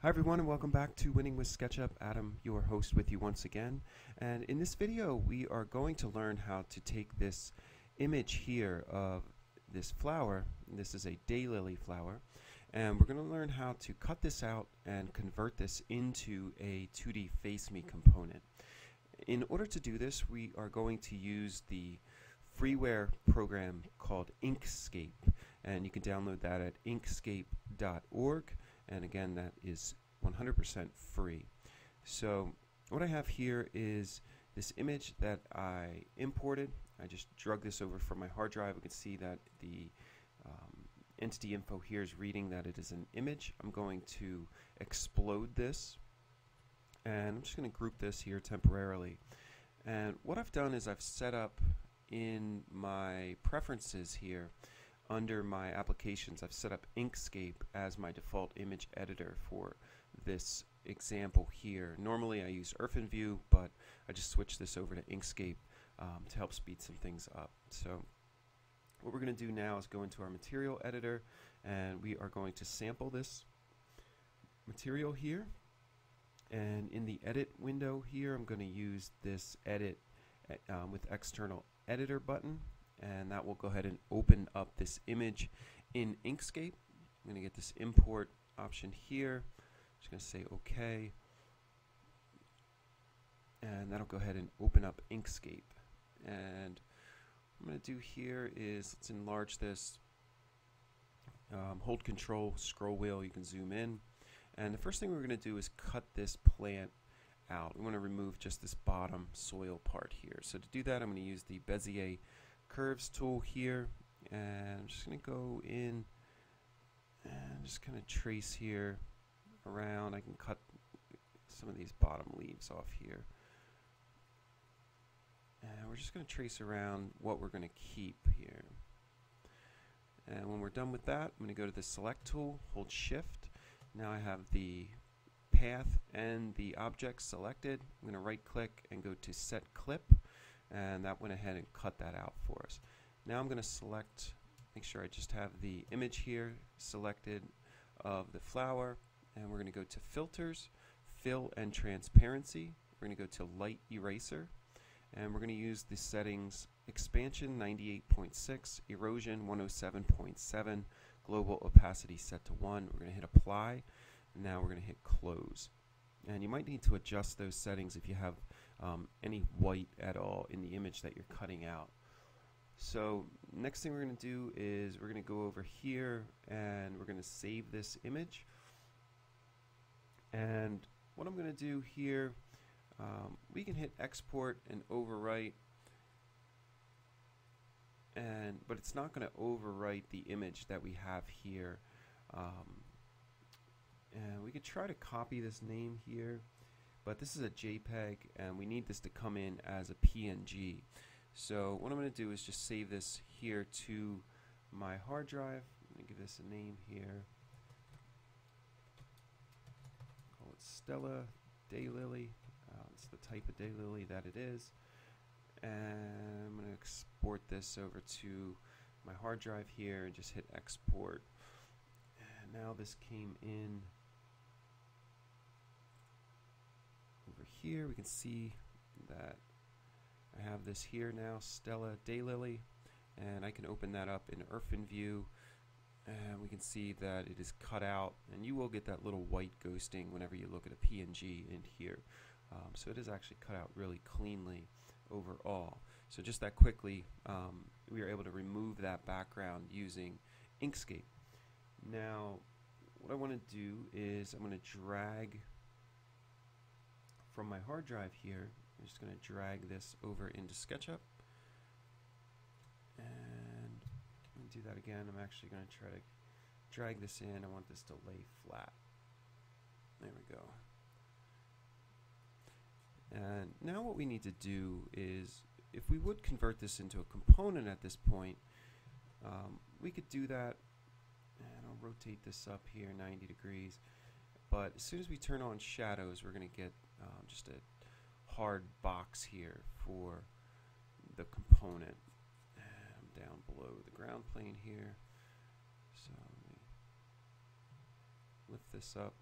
Hi everyone and welcome back to Winning with SketchUp. Adam, your host with you once again. And in this video we are going to learn how to take this image here of this flower, this is a daylily flower, and we're going to learn how to cut this out and convert this into a 2D Face Me component. In order to do this we are going to use the freeware program called Inkscape and you can download that at inkscape.org and again that is 100% free. So what I have here is this image that I imported. I just drug this over from my hard drive. We can see that the um, entity info here is reading that it is an image. I'm going to explode this and I'm just going to group this here temporarily. And what I've done is I've set up in my preferences here under my applications, I've set up Inkscape as my default image editor for this example here. Normally I use Irfanview, but I just switched this over to Inkscape um, to help speed some things up. So what we're going to do now is go into our material editor and we are going to sample this material here. And in the edit window here, I'm going to use this edit eh, um, with external editor button and that will go ahead and open up this image in Inkscape. I'm going to get this import option here. Just going to say OK. And that'll go ahead and open up Inkscape. And what I'm going to do here is let's enlarge this. Um, hold control, scroll wheel, you can zoom in. And the first thing we're going to do is cut this plant out. We want to remove just this bottom soil part here. So to do that, I'm going to use the Bezier curves tool here and I'm just going to go in and just kind of trace here around. I can cut some of these bottom leaves off here. And we're just going to trace around what we're going to keep here. And when we're done with that, I'm going to go to the select tool, hold shift. Now I have the path and the object selected. I'm going to right click and go to set clip and that went ahead and cut that out for us. Now I'm going to select, make sure I just have the image here selected of the flower and we're going to go to filters, fill and transparency. We're going to go to light eraser and we're going to use the settings expansion 98.6, erosion 107.7, global opacity set to 1. We're going to hit apply now we're going to hit close. And you might need to adjust those settings if you have um, any white at all in the image that you're cutting out. So next thing we're going to do is we're going to go over here and we're going to save this image. And what I'm going to do here, um, we can hit export and overwrite and but it's not going to overwrite the image that we have here. Um, and we could try to copy this name here but this is a JPEG and we need this to come in as a PNG. So what I'm going to do is just save this here to my hard drive. I'm going to give this a name here. Call it Stella Daylily. Uh, it's the type of daylily that it is. And I'm going to export this over to my hard drive here and just hit export. And now this came in here we can see that I have this here now, Stella Daylily, and I can open that up in Irfanview and we can see that it is cut out and you will get that little white ghosting whenever you look at a PNG in here. Um, so it is actually cut out really cleanly overall. So just that quickly, um, we are able to remove that background using Inkscape. Now, what I want to do is I'm going to drag from my hard drive here, I'm just going to drag this over into SketchUp. And do that again. I'm actually going to try to drag this in. I want this to lay flat. There we go. And now what we need to do is, if we would convert this into a component at this point, um, we could do that. And I'll rotate this up here 90 degrees. But as soon as we turn on shadows, we're going to get um, just a hard box here for the component I'm down below the ground plane here. So let me lift this up.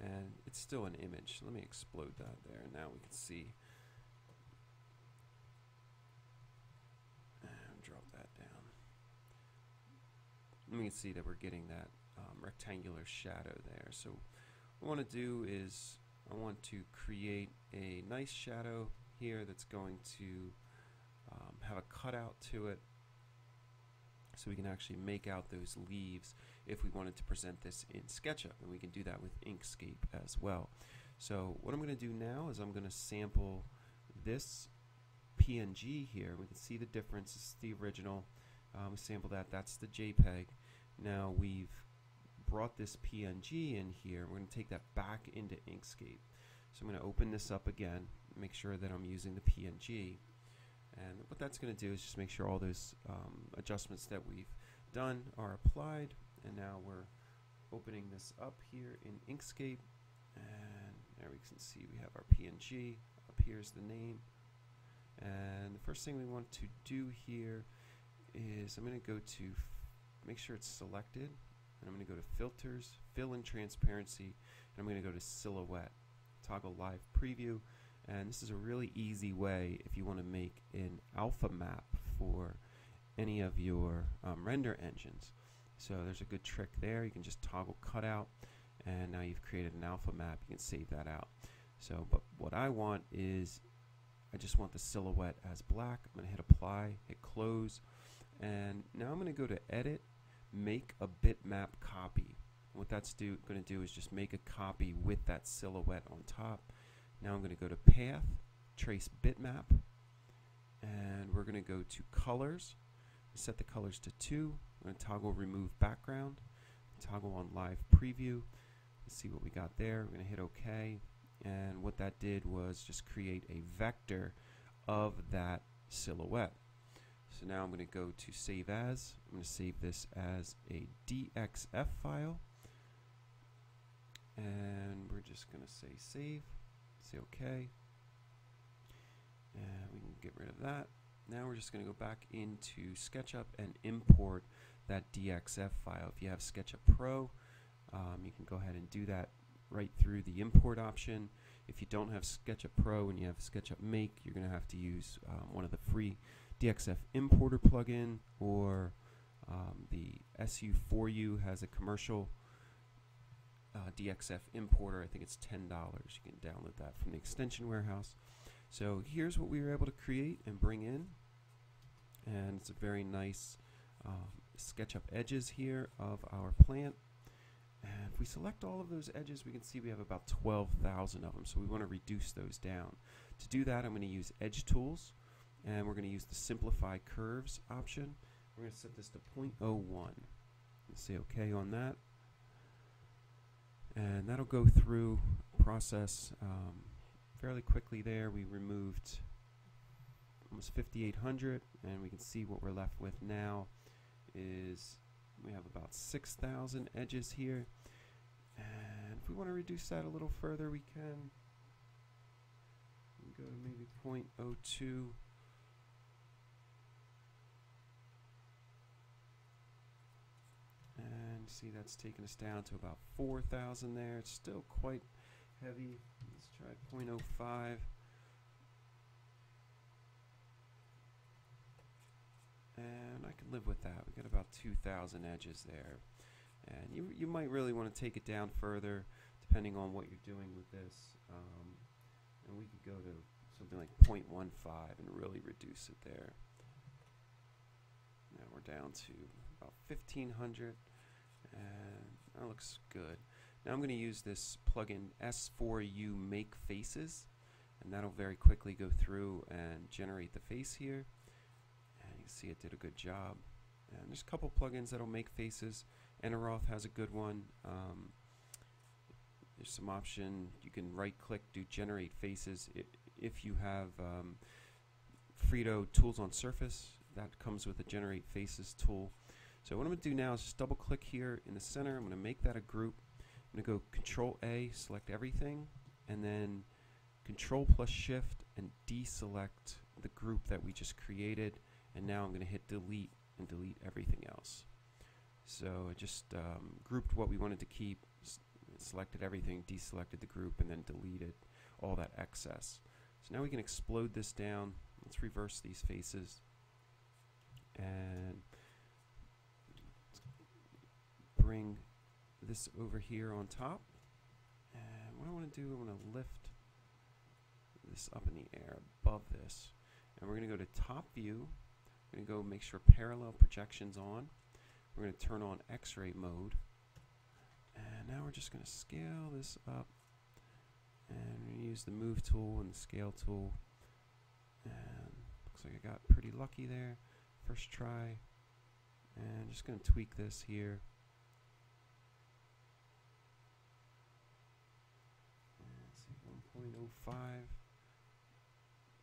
And it's still an image. Let me explode that there and now we can see And we can see that we're getting that um, rectangular shadow there. So what I want to do is I want to create a nice shadow here that's going to um, have a cutout to it so we can actually make out those leaves if we wanted to present this in SketchUp and we can do that with Inkscape as well. So what I'm going to do now is I'm going to sample this PNG here. We can see the difference. It's the original. Um, we sample that. That's the JPEG. Now we've brought this PNG in here. We're going to take that back into Inkscape. So I'm going to open this up again, make sure that I'm using the PNG. And what that's going to do is just make sure all those um, adjustments that we've done are applied. And now we're opening this up here in Inkscape. And there we can see we have our PNG. Up here's the name. And the first thing we want to do here is I'm going to go to make sure it's selected. And I'm going to go to Filters, Fill in Transparency, and I'm going to go to Silhouette. Toggle Live Preview. And this is a really easy way if you want to make an alpha map for any of your um, render engines. So there's a good trick there. You can just toggle cutout and now you've created an alpha map. You can save that out. So, but what I want is I just want the silhouette as black. I'm going to hit apply, hit close, and now I'm going to go to edit, make a bitmap copy. What that's going to do is just make a copy with that silhouette on top. Now I'm going to go to Path, Trace Bitmap, and we're going to go to Colors, set the colors to 2. I'm going to toggle Remove Background, toggle on Live Preview. Let's see what we got there. We're going to hit OK, and what that did was just create a vector of that silhouette. So now I'm going to go to Save As. I'm going to save this as a DXF file. And we're just going to say Save. Say OK. And we can get rid of that. Now we're just going to go back into SketchUp and import that DXF file. If you have SketchUp Pro, um, you can go ahead and do that right through the import option. If you don't have SketchUp Pro and you have SketchUp Make, you're going to have to use um, one of the free DXF importer plugin or um, the SU4U has a commercial uh, DXF importer. I think it's $10. You can download that from the extension warehouse. So here's what we were able to create and bring in. And it's a very nice um, SketchUp edges here of our plant. And if we select all of those edges, we can see we have about 12,000 of them. So we want to reduce those down. To do that, I'm going to use Edge Tools. And we're going to use the Simplify Curves option. We're going to set this to 0.01. Let's Say OK on that and that'll go through process um, fairly quickly there. We removed almost 5,800 and we can see what we're left with now is we have about 6,000 edges here and if we want to reduce that a little further we can go to maybe 0.02 see that's taken us down to about 4,000 there. It's still quite heavy. Let's try 0.05. And I can live with that. We've got about 2,000 edges there. And you, you might really want to take it down further depending on what you're doing with this. Um, and we could go to something like 0.15 and really reduce it there. Now we're down to about 1,500 and that looks good. Now I'm going to use this plugin S4U Make Faces and that'll very quickly go through and generate the face here. And you see it did a good job. And there's a couple plugins that'll make faces. Eneroth has a good one. Um, there's some option you can right click do generate faces it, if you have um, Fredo tools on surface. That comes with a generate faces tool so what I'm going to do now is just double click here in the center. I'm going to make that a group. I'm going to go Control A, select everything, and then Control plus Shift and deselect the group that we just created. And now I'm going to hit delete and delete everything else. So I just um, grouped what we wanted to keep, selected everything, deselected the group, and then deleted all that excess. So now we can explode this down. Let's reverse these faces. And bring this over here on top. And what I want to do, I want to lift this up in the air above this. And we're going to go to top view. We're going to go make sure parallel projections on. We're going to turn on x-ray mode. And now we're just going to scale this up. And use the move tool and the scale tool. And looks like I got pretty lucky there. First try. And just going to tweak this here. And see 1.05.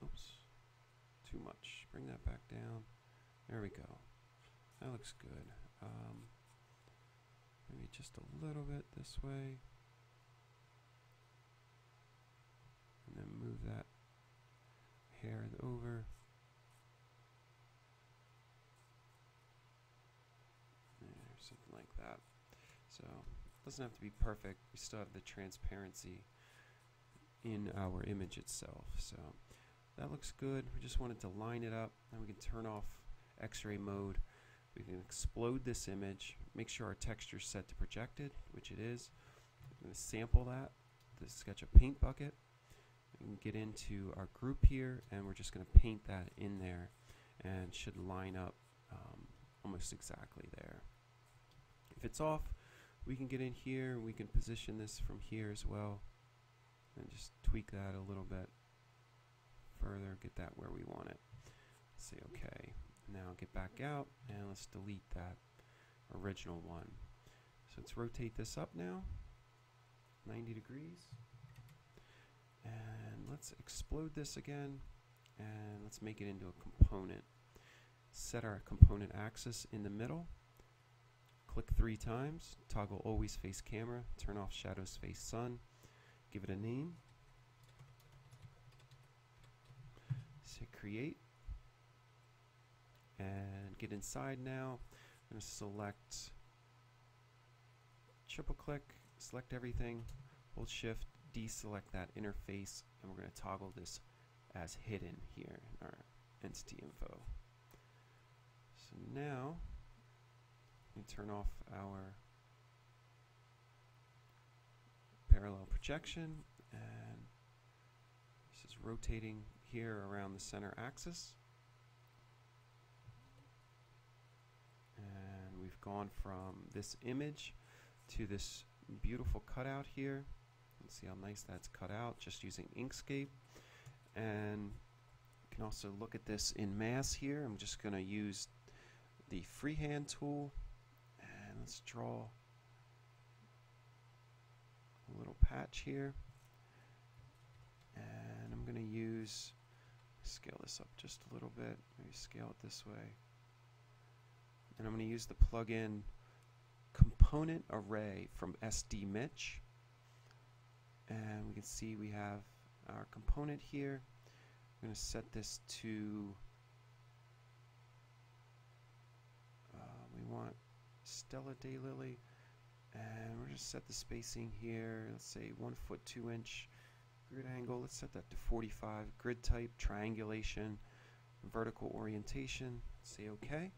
Oops. Too much. Bring that back down. There we go. That looks good. Um, maybe just a little bit this way. And then move that hair over. Something like that. So, it doesn't have to be perfect. We still have the transparency in our image itself. So, that looks good. We just wanted to line it up. Now we can turn off x-ray mode. We can explode this image, make sure our texture is set to projected, which it is. I'm going to sample that, the SketchUp paint bucket. We can get into our group here, and we're just going to paint that in there, and should line up um, almost exactly there. If it's off, we can get in here, we can position this from here as well, and just tweak that a little bit further, get that where we want it. Say OK. Now get back out and let's delete that original one. So let's rotate this up now, 90 degrees. And let's explode this again and let's make it into a component. Set our component axis in the middle. Click three times, toggle always face camera, turn off shadows face sun, give it a name. Say create and get inside now. I'm going to select, triple click, select everything, hold shift, deselect that interface, and we're going to toggle this as hidden here in our entity info. So now, we turn off our parallel projection, and this is rotating here around the center axis. And we've gone from this image to this beautiful cutout here. Let's see how nice that's cut out just using Inkscape. And you can also look at this in mass here. I'm just going to use the freehand tool and let's draw a little patch here. And I'm going to use, scale this up just a little bit, maybe scale it this way. And I'm going to use the plugin component array from SDMitch and we can see we have our component here. I'm going to set this to uh, we want Stella Daylily and we're to set the spacing here let's say one foot two inch grid angle let's set that to 45 grid type triangulation vertical orientation say okay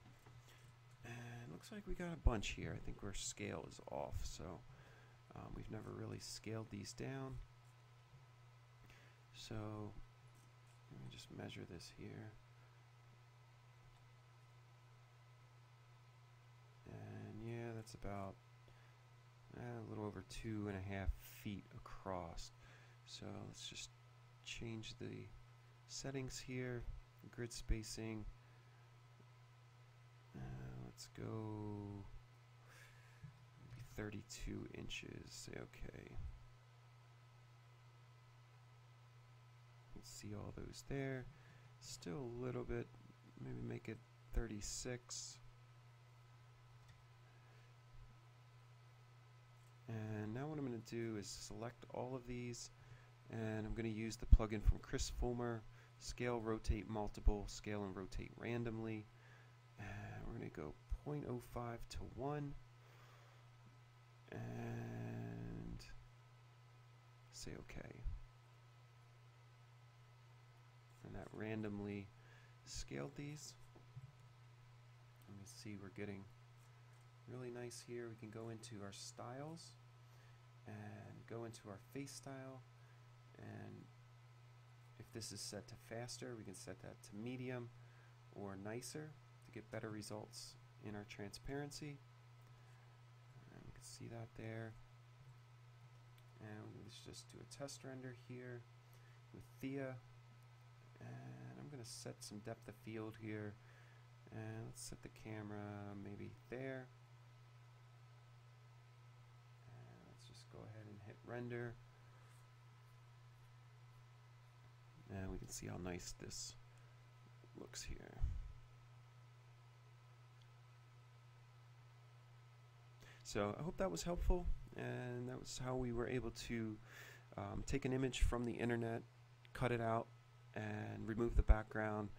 and looks like we got a bunch here. I think our scale is off, so um, we've never really scaled these down. So let me just measure this here. And yeah, that's about a little over two and a half feet across. So let's just change the settings here, grid spacing. Uh, let's go 32 inches. Say okay. see all those there. Still a little bit, maybe make it 36. And now what I'm going to do is select all of these and I'm going to use the plugin from Chris Fulmer, Scale Rotate Multiple, Scale and Rotate Randomly. And we're going to go 0.05 to 1 and say OK. And that randomly scaled these. Let me see, we're getting really nice here. We can go into our styles and go into our face style. And if this is set to faster we can set that to medium or nicer to get better results in our transparency. And we can see that there. And let's just do a test render here with Thea. And I'm going to set some depth of field here. And let's set the camera maybe there go ahead and hit render. And we can see how nice this looks here. So I hope that was helpful and that was how we were able to um, take an image from the internet, cut it out and remove the background,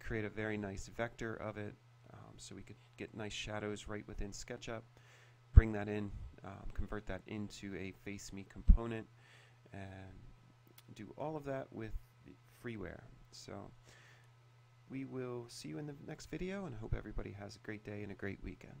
create a very nice vector of it um, so we could get nice shadows right within SketchUp, bring that in um, convert that into a FaceMe component and do all of that with freeware. So we will see you in the next video and hope everybody has a great day and a great weekend.